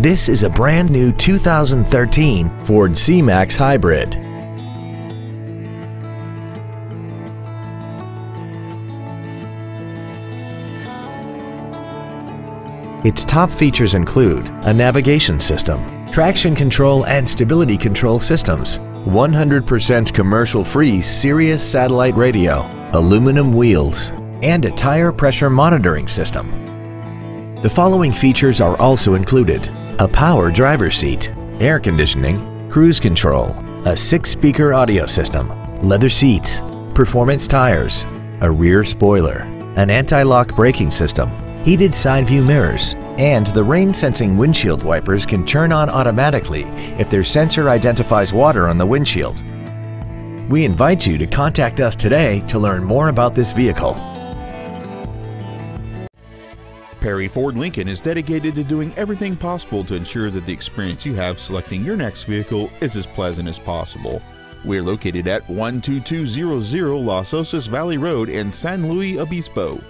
This is a brand new 2013 Ford C-Max Hybrid. Its top features include a navigation system, traction control and stability control systems, 100% commercial-free Sirius satellite radio, aluminum wheels, and a tire pressure monitoring system. The following features are also included. A power driver seat, air conditioning, cruise control, a six-speaker audio system, leather seats, performance tires, a rear spoiler, an anti-lock braking system, heated side view mirrors, and the rain sensing windshield wipers can turn on automatically if their sensor identifies water on the windshield. We invite you to contact us today to learn more about this vehicle. Perry Ford Lincoln is dedicated to doing everything possible to ensure that the experience you have selecting your next vehicle is as pleasant as possible. We're located at 12200 Los Osos Valley Road in San Luis Obispo.